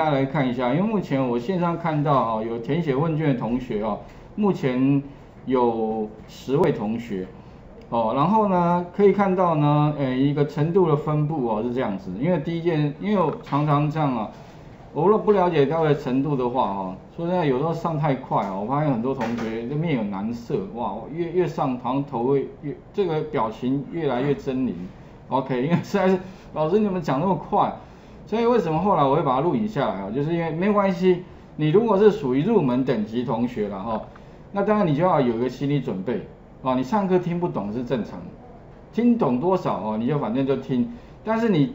大家来看一下，因为目前我线上看到啊，有填写问卷的同学哦，目前有十位同学哦，然后呢，可以看到呢，诶，一个程度的分布哦是这样子，因为第一件，因为我常常这样啊，我若不了解各位程度的话哈，说实在有时候上太快哦，我发现很多同学这面有难色，哇，越越上好像头会越这个表情越来越狰狞，OK，因为实在是老师你们讲那么快。所以为什么后来我会把它录影下来啊？就是因为没关系，你如果是属于入门等级同学了哈，那当然你就要有一个心理准备啊。你上课听不懂是正常，听懂多少哦，你就反正就听。但是你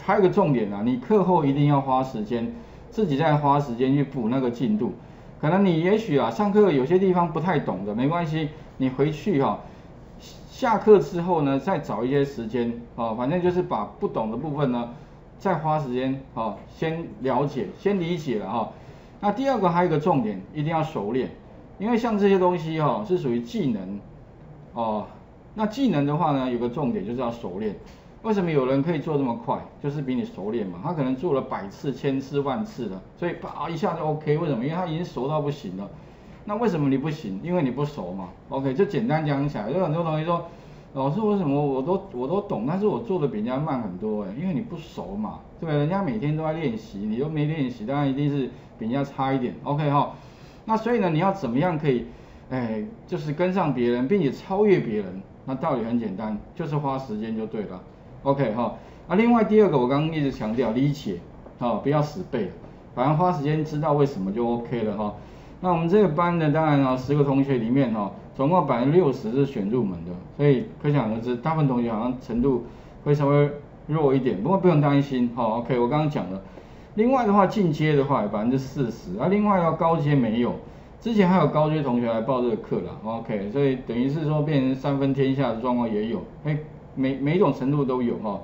还有个重点啊，你课后一定要花时间，自己再花时间去补那个进度。可能你也许啊上课有些地方不太懂的，没关系，你回去哈，下课之后呢再找一些时间啊，反正就是把不懂的部分呢。再花时间哦，先了解，先理解了哈。那第二个还有一个重点，一定要熟练，因为像这些东西哈是属于技能哦。那技能的话呢，有个重点就是要熟练。为什么有人可以做这么快？就是比你熟练嘛。他可能做了百次、千次、万次的，所以啪一下就 OK。为什么？因为他已经熟到不行了。那为什么你不行？因为你不熟嘛。OK，就简单讲起来，有很多同学说。老师，为什么我都我都懂，但是我做的比人家慢很多哎？因为你不熟嘛，对对？人家每天都在练习，你都没练习，当然一定是比人家差一点。OK 哈，那所以呢，你要怎么样可以，哎，就是跟上别人，并且超越别人？那道理很简单，就是花时间就对了。OK 哈，那，另外第二个我刚刚一直强调理解，好，不要死背，反正花时间知道为什么就 OK 了哈。那我们这个班呢，当然啊，十个同学里面哈。总共百分之六十是选入门的，所以可想而知，大部分同学好像程度会稍微弱一点，不过不用担心，好，OK，我刚刚讲了。另外的话，进阶的话百分之四十，啊，另外要高阶没有，之前还有高阶同学来报这个课了，OK，所以等于是说变成三分天下的状况也有，哎，每每种程度都有哈。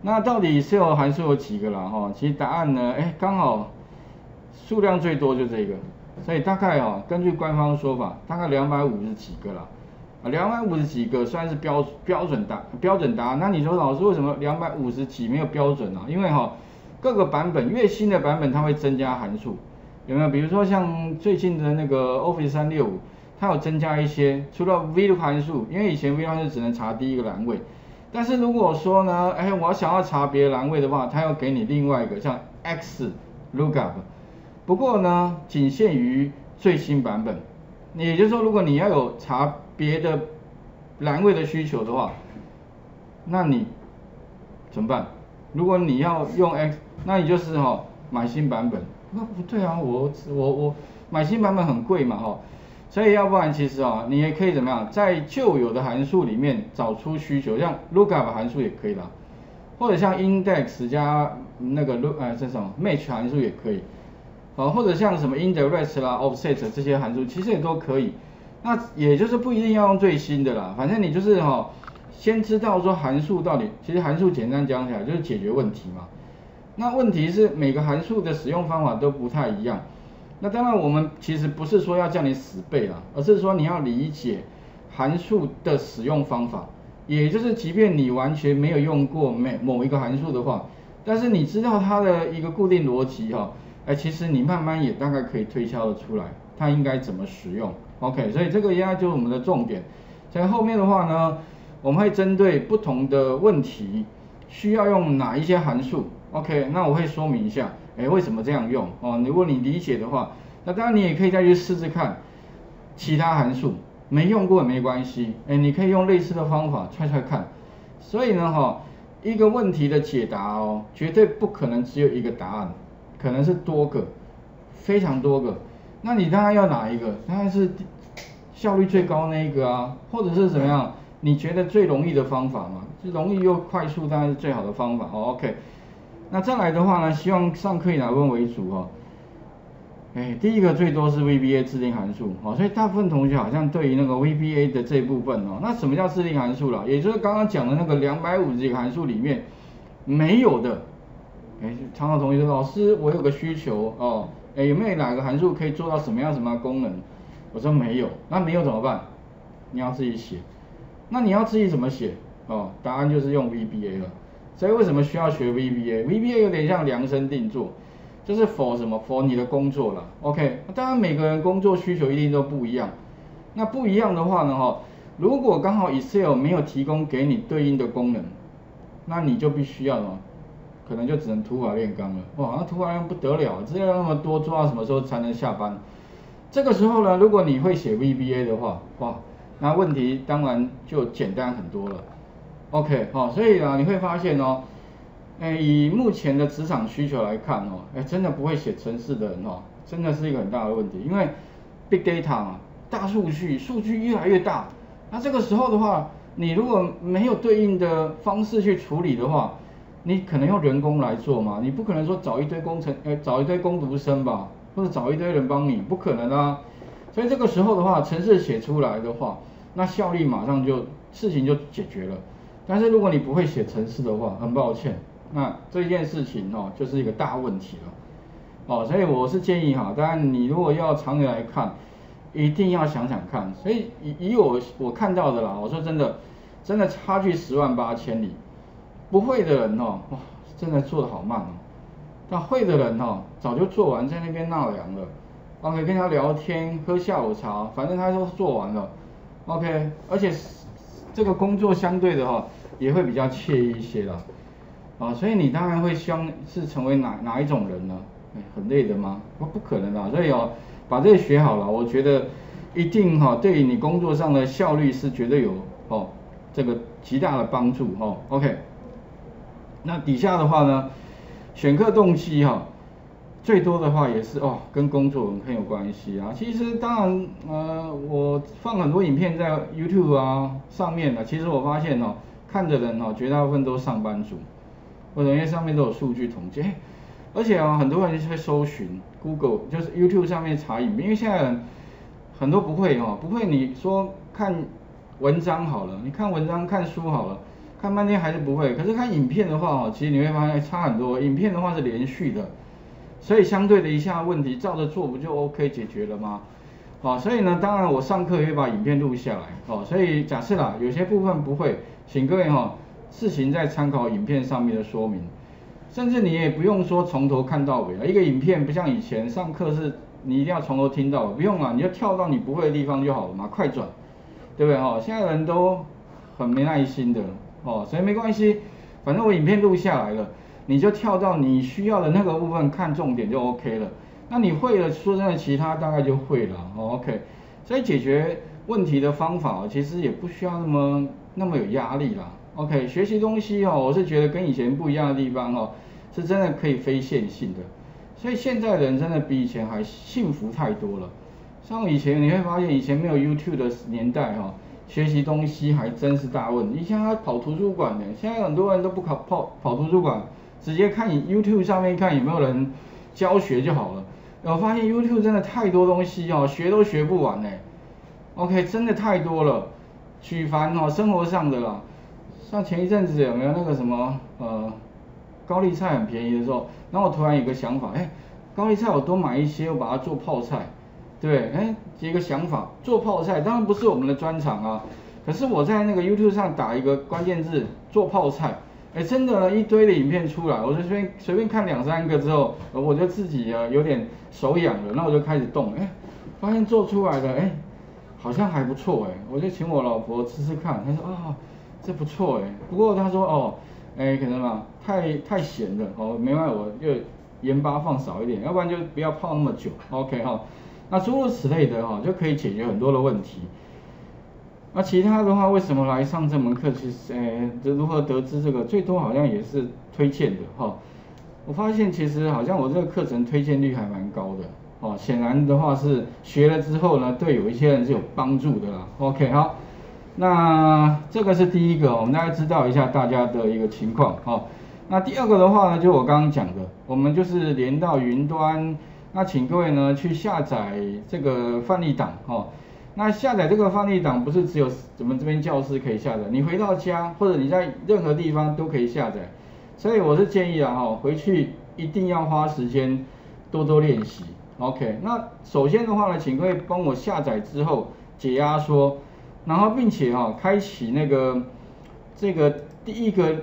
那到底 Excel 函数有几个了哈？其实答案呢，哎，刚好数量最多就这个。所以大概哦，根据官方说法，大概两百五十几个了，啊，两百五十几个算是标标准答标准答案。那你说老师为什么两百五十几没有标准呢？因为哈，各个版本越新的版本它会增加函数，有没有？比如说像最近的那个 Office 三六五，它有增加一些，除了 v l o o 函数，因为以前 v l o o 函数只能查第一个栏位，但是如果说呢，哎，我想要查别的栏位的话，它要给你另外一个像 X Lookup。不过呢，仅限于最新版本。也就是说，如果你要有查别的栏位的需求的话，那你怎么办？如果你要用 X，那你就是哈买新版本。那不对啊，我我我买新版本很贵嘛哈。所以要不然其实啊，你也可以怎么样，在旧有的函数里面找出需求，像 lookup 函数也可以啦，或者像 index 加那个 look 呃这什么 match 函数也可以。啊，或者像什么 indirect 啦、offset 这些函数，其实也都可以。那也就是不一定要用最新的啦，反正你就是哈，先知道说函数到底，其实函数简单讲起来就是解决问题嘛。那问题是每个函数的使用方法都不太一样。那当然我们其实不是说要叫你死背啦，而是说你要理解函数的使用方法。也就是即便你完全没有用过每某一个函数的话，但是你知道它的一个固定逻辑哈。哎，其实你慢慢也大概可以推敲的出来，它应该怎么使用。OK，所以这个应该就是我们的重点。在后面的话呢，我们会针对不同的问题，需要用哪一些函数。OK，那我会说明一下，哎，为什么这样用哦？如果你理解的话，那当然你也可以再去试试看其他函数，没用过也没关系。哎，你可以用类似的方法踹踹看。所以呢，哈，一个问题的解答哦，绝对不可能只有一个答案。可能是多个，非常多个，那你当然要哪一个？当然是效率最高那一个啊，或者是怎么样？你觉得最容易的方法嘛？最容易又快速当然是最好的方法。OK，那再来的话呢，希望上课以哪问为主哦。哎，第一个最多是 VBA 自定函数，哦，所以大部分同学好像对于那个 VBA 的这部分哦，那什么叫自定函数了？也就是刚刚讲的那个两百五十几个函数里面没有的。哎，常常同学说，老师，我有个需求哦，哎，有没有哪个函数可以做到什么样什么的功能？我说没有，那没有怎么办？你要自己写。那你要自己怎么写？哦，答案就是用 VBA 了。所以为什么需要学 VBA？VBA 有点像量身定做。就是否什么否你的工作了，OK？当然每个人工作需求一定都不一样，那不一样的话呢，哈，如果刚好 Excel 没有提供给你对应的功能，那你就必须要么，可能就只能土法炼钢了，哇，那土法炼钢不得了，资料那么多，做到什么时候才能下班？这个时候呢，如果你会写 VBA 的话，哇，那问题当然就简单很多了，OK？好，所以呢，你会发现哦。哎，以目前的职场需求来看哦，哎，真的不会写程式的人哦，真的是一个很大的问题。因为 big data 嘛，大数据，数据越来越大，那这个时候的话，你如果没有对应的方式去处理的话，你可能用人工来做嘛，你不可能说找一堆工程，哎，找一堆工读生吧，或者找一堆人帮你，不可能啊。所以这个时候的话，程式写出来的话，那效率马上就事情就解决了。但是如果你不会写程式的话，很抱歉。那这件事情哦，就是一个大问题了，哦，所以我是建议哈，当然你如果要长远来看，一定要想想看。所以以以我我看到的啦，我说真的，真的差距十万八千里。不会的人哦，哇，真的做的好慢哦。那会的人哦，早就做完，在那边纳凉了。OK，跟他聊天，喝下午茶，反正他都做完了。OK，而且这个工作相对的哈，也会比较惬意一些啦。啊，所以你当然会希望是成为哪哪一种人呢？哎，很累的吗？不不可能的，所以哦，把这个学好了，我觉得一定哈，对于你工作上的效率是绝对有哦这个极大的帮助哦。OK，那底下的话呢，选课动机哈，最多的话也是哦跟工作很有关系啊。其实当然呃，我放很多影片在 YouTube 啊上面呢，其实我发现哦，看的人哦绝大部分都是上班族。或者因为上面都有数据统计，而且啊，很多人会搜寻 Google，就是 YouTube 上面查影片，因为现在人很多不会哦，不会你说看文章好了，你看文章看书好了，看半天还是不会，可是看影片的话哦，其实你会发现差很多，影片的话是连续的，所以相对的一下问题照着做不就 OK 解决了吗？好，所以呢，当然我上课也会把影片录下来，哦，所以假设啦，有些部分不会，请各位哈。自行再参考影片上面的说明，甚至你也不用说从头看到尾啊。一个影片不像以前上课是，你一定要从头听到，不用啊，你就跳到你不会的地方就好了嘛，快转，对不对哦？现在人都很没耐心的哦，所以没关系，反正我影片录下来了，你就跳到你需要的那个部分看重点就 OK 了。那你会了，说真的，其他大概就会了，OK。所以解决问题的方法其实也不需要那么那么有压力啦。OK，学习东西哦，我是觉得跟以前不一样的地方哦，是真的可以非线性的，所以现在人真的比以前还幸福太多了。像以前你会发现，以前没有 YouTube 的年代哈，学习东西还真是大问题。以前还跑图书馆呢，现在很多人都不跑跑跑图书馆，直接看 YouTube 上面看有没有人教学就好了。我发现 YouTube 真的太多东西哦，学都学不完呢。OK，真的太多了，举凡哦生活上的啦。像前一阵子有没有那个什么呃高丽菜很便宜的时候，然后我突然有个想法，哎，高丽菜我多买一些，我把它做泡菜，对，哎，一个想法，做泡菜当然不是我们的专长啊，可是我在那个 YouTube 上打一个关键字做泡菜，哎，真的一堆的影片出来，我就随便随便看两三个之后，我就自己啊有点手痒了，那我就开始动，哎，发现做出来的哎好像还不错哎，我就请我老婆吃吃看，她说啊。这不错哎，不过她说哦，哎可能嘛太太咸了哦，没办法我就盐巴放少一点，要不然就不要泡那么久，OK 哈。那诸如此类的哈，就可以解决很多的问题。那其他的话，为什么来上这门课？其实哎，如何得知这个？最多好像也是推荐的哈。我发现其实好像我这个课程推荐率还蛮高的哦。显然的话是学了之后呢，对有一些人是有帮助的啦。OK 好。那这个是第一个，我们大家知道一下大家的一个情况哦。那第二个的话呢，就我刚刚讲的，我们就是连到云端。那请各位呢去下载这个范例档哦。那下载这个范例档不是只有我们这边教室可以下载，你回到家或者你在任何地方都可以下载。所以我是建议啊哈，回去一定要花时间多多练习。OK，那首先的话呢，请各位帮我下载之后解压缩。然后，并且哈，开启那个这个第一个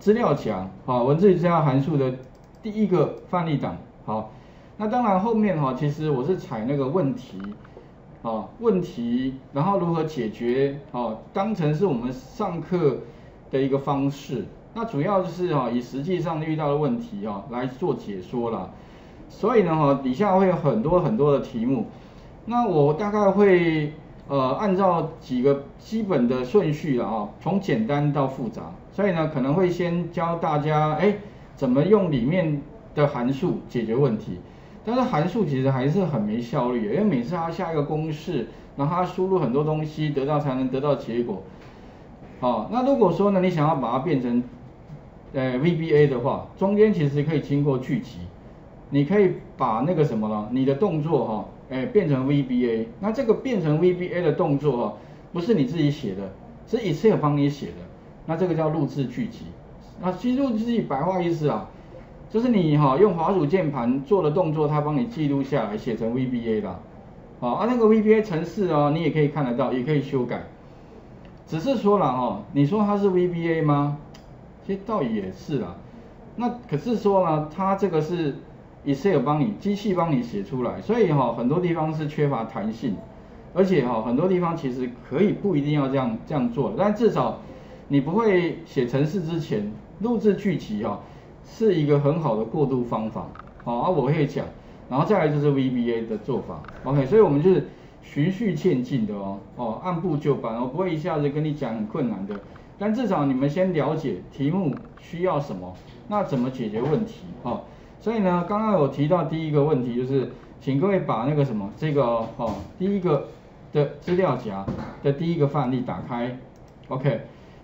资料夹啊，文字资料函数的第一个范例档，好，那当然后面哈，其实我是采那个问题，啊，问题，然后如何解决，哦，当成是我们上课的一个方式，那主要就是哈，以实际上遇到的问题啊来做解说啦。所以呢哈，底下会有很多很多的题目，那我大概会呃按照几个基本的顺序啊，从简单到复杂，所以呢可能会先教大家哎怎么用里面的函数解决问题，但是函数其实还是很没效率，因为每次它下一个公式，然后它输入很多东西得到才能得到结果，好，那如果说呢你想要把它变成呃 VBA 的话，中间其实可以经过聚集。你可以把那个什么了，你的动作哈，哎变成 VBA，那这个变成 VBA 的动作哈，不是你自己写的，是 Excel 帮你写的，那这个叫录制聚集。那其实录制白话意思啊，就是你哈用滑鼠键盘做的动作，它帮你记录下来，写成 VBA 的。好，啊那个 VBA 程式哦，你也可以看得到，也可以修改。只是说了哈，你说它是 VBA 吗？其实倒也是啦。那可是说呢，它这个是。Excel 帮你机器帮你写出来，所以哈很多地方是缺乏弹性，而且哈很多地方其实可以不一定要这样这样做，但至少你不会写程式之前录制剧集哈是一个很好的过渡方法，好啊我会讲，然后再来就是 VBA 的做法，OK，所以我们就是循序渐进的哦，哦按部就班，我不会一下子跟你讲很困难的，但至少你们先了解题目需要什么，那怎么解决问题。哦。所以呢，刚刚有提到第一个问题，就是请各位把那个什么这个哦，第一个的资料夹的第一个范例打开，OK，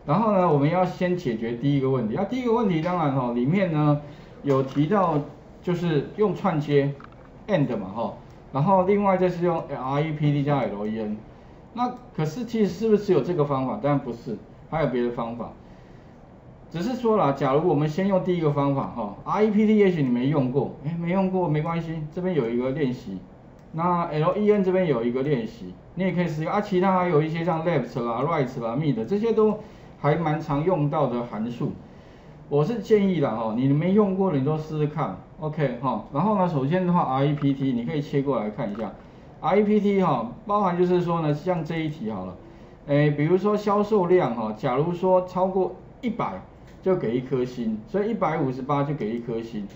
然后呢，我们要先解决第一个问题。那第一个问题当然哈，里面呢有提到就是用串接 AND 嘛哈，然后另外就是用 R E P D 加 LEN。那可是其实是不是有这个方法？当然不是，还有别的方法。只是说了，假如我们先用第一个方法哈，R E P D 也许你没用过，哎，没用过没关系，这边有一个练习，那 LEN 这边有一个练习，你也可以使用啊。其他还有一些像 left 啦、right 啦、mid 这些都还蛮常用到的函数，我是建议的哈，你没用过你都试试看，OK 哈。然后呢，首先的话 REPT 你可以切过来看一下，REPT 哈，包含就是说呢，像这一题好了，哎，比如说销售量哈，假如说超过一百。就给一颗星，所以一百五十八就给一颗星，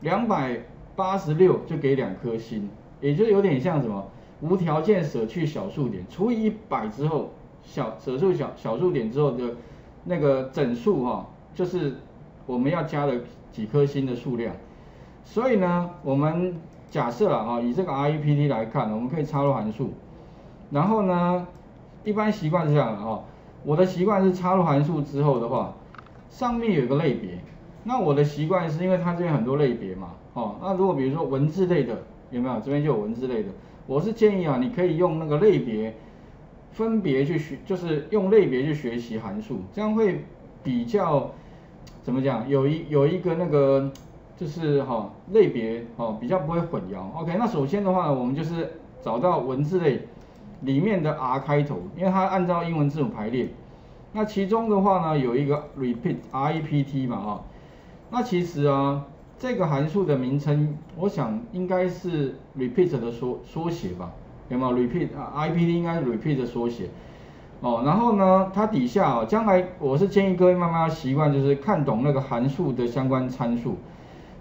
两百八十六就给两颗星，也就有点像什么无条件舍去小数点，除以一百之后，小舍去小小数点之后的那个整数哈，就是我们要加的几颗星的数量。所以呢，我们假设了哈，以这个 REPT 来看，我们可以插入函数，然后呢，一般习惯是这样的哈，我的习惯是插入函数之后的话。上面有个类别，那我的习惯是因为它这边很多类别嘛，哦，那如果比如说文字类的，有没有？这边就有文字类的，我是建议啊，你可以用那个类别分别去学，就是用类别去学习函数，这样会比较怎么讲？有一有一个那个就是哈类别哦，比较不会混淆。OK，那首先的话呢，我们就是找到文字类里面的 R 开头，因为它按照英文字母排列。那其中的话呢，有一个 repeat R E P T 嘛，哈，那其实啊，这个函数的名称，我想应该是 repeat 的缩缩写吧，有没有 repeat 啊？I P D 应该是 repeat 的缩写，哦，然后呢，它底下啊，将来我是建议各位慢慢习惯，就是看懂那个函数的相关参数。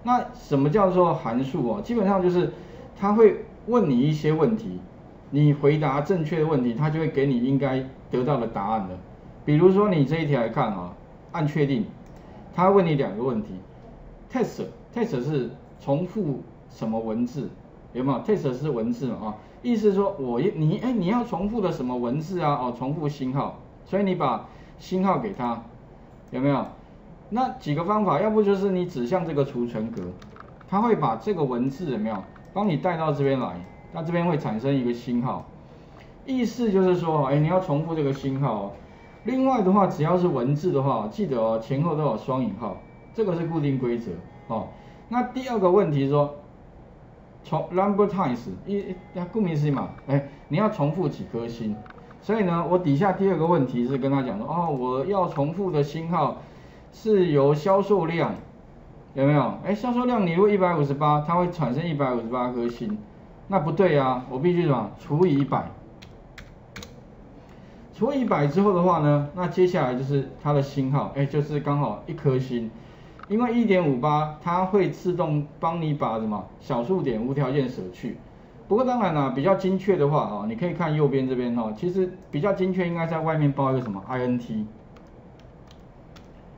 那什么叫做函数哦？基本上就是它会问你一些问题，你回答正确的问题，它就会给你应该得到的答案了。比如说你这一题来看啊，按确定，他问你两个问题，test test 是重复什么文字，有没有？test 是文字嘛啊，意思说我你哎你要重复的什么文字啊？哦，重复星号，所以你把星号给他，有没有？那几个方法，要不就是你指向这个储存格，他会把这个文字有没有，帮你带到这边来，那这边会产生一个星号，意思就是说，哎你要重复这个星号。另外的话，只要是文字的话，记得哦，前后都有双引号，这个是固定规则哦。那第二个问题说，重 number times，一，顾名思义嘛，哎，你要重复几颗星？所以呢，我底下第二个问题是跟他讲说，哦，我要重复的星号是由销售量有没有？哎，销售量你如果一百五十八，它会产生一百五十八颗星，那不对啊，我必须什么除以一百，除以一百之后的话呢，那接下来就是它的星号，哎，就是刚好一颗星，因为一点五八它会自动帮你把什么小数点无条件舍去。不过当然啦，比较精确的话哈，你可以看右边这边哈，其实比较精确应该在外面包一个什么 int。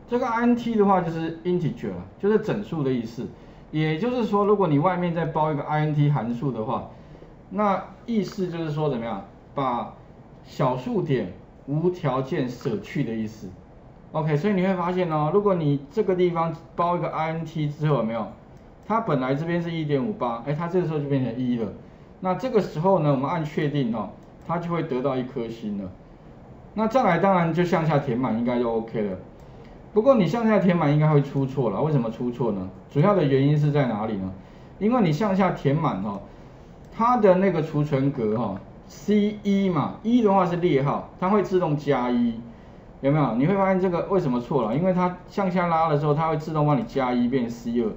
这个 int 的话就是 integer，就是整数的意思。也就是说，如果你外面再包一个 int 函数的话，那意思就是说怎么样，把小数点无条件舍去的意思。OK，所以你会发现哦，如果你这个地方包一个 int 之后有没有？它本来这边是一点五八，哎，它这个时候就变成一了。那这个时候呢，我们按确定哦，它就会得到一颗星了。那再来，当然就向下填满，应该就 OK 了。不过你向下填满应该会出错了，为什么出错呢？主要的原因是在哪里呢？因为你向下填满哈，它的那个储存格哈 C1 嘛，一的话是列号，它会自动加一，有没有？你会发现这个为什么错了？因为它向下拉的时候，它会自动帮你加一变 C 二。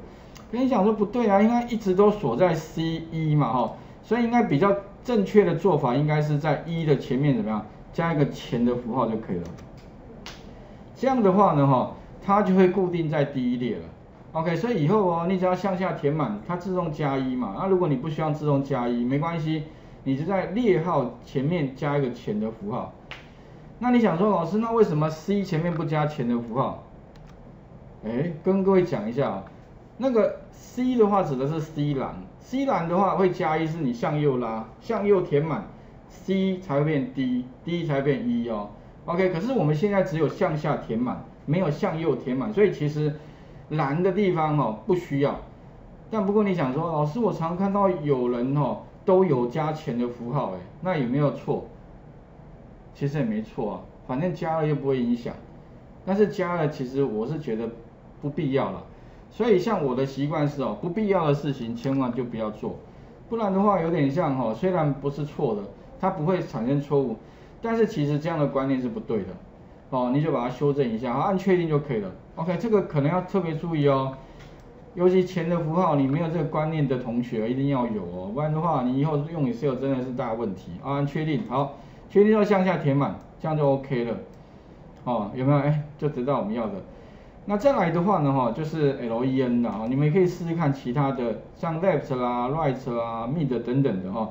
跟你讲说不对啊，应该一直都锁在 C 一嘛哈，所以应该比较正确的做法应该是在一的前面怎么样，加一个前的符号就可以了。这样的话呢，哈，它就会固定在第一列了。OK，所以以后哦，你只要向下填满，它自动加一嘛。那如果你不需要自动加一，没关系，你就在列号前面加一个前的符号。那你想说，老师，那为什么 C 前面不加钱的符号？哎，跟各位讲一下啊，那个 C 的话指的是 C 栏，C 栏的话会加一，是你向右拉，向右填满，C 才会变 D，D 才会变一哦。OK，可是我们现在只有向下填满，没有向右填满，所以其实蓝的地方哦不需要。但不过你想说，老师我常看到有人哦都有加钱的符号，哎，那有没有错？其实也没错啊，反正加了又不会影响。但是加了其实我是觉得不必要了。所以像我的习惯是哦，不必要的事情千万就不要做，不然的话有点像哈，虽然不是错的，它不会产生错误。但是其实这样的观念是不对的，哦，你就把它修正一下，按确定就可以了。OK，这个可能要特别注意哦，尤其钱的符号你没有这个观念的同学一定要有哦，不然的话你以后用 Excel 真的是大问题。按确定，好，确定要向下填满，这样就 OK 了。哦，有没有？哎，就得到我们要的。那再来的话呢，哈，就是 LEN 的啊，你们可以试试看其他的，像 Left 啦、Right 啦、Mid 等等的哈。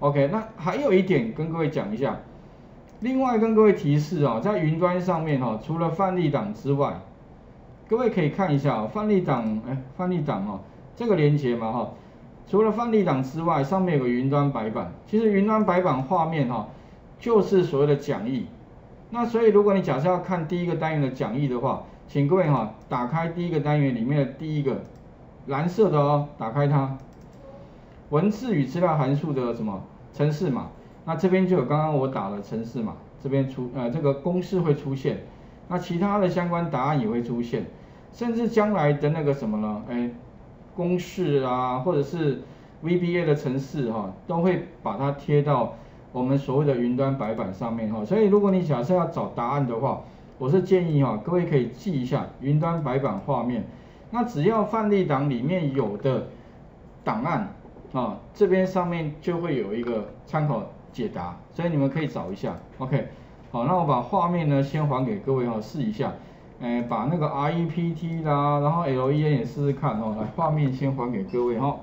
OK，那还有一点跟各位讲一下。另外跟各位提示啊，在云端上面哈，除了范例档之外，各位可以看一下范例档，哎，范例档哦，这个连接嘛哈，除了范例档之外，上面有个云端白板，其实云端白板画面哈，就是所谓的讲义。那所以如果你假设要看第一个单元的讲义的话，请各位哈，打开第一个单元里面的第一个蓝色的哦，打开它，文字与资料函数的什么程式码。那这边就有刚刚我打的程式嘛，这边出呃这个公式会出现，那其他的相关答案也会出现，甚至将来的那个什么呢？哎，公式啊，或者是 VBA 的程式哈，都会把它贴到我们所谓的云端白板上面哈。所以如果你假设要找答案的话，我是建议哈，各位可以记一下云端白板画面，那只要范例档里面有的档案啊，这边上面就会有一个参考。解答，所以你们可以找一下，OK，好，那我把画面呢先还给各位哈，试一下，哎，把那个 REPT 啦，然后 LEN 也试试看哦，来，画面先还给各位哈。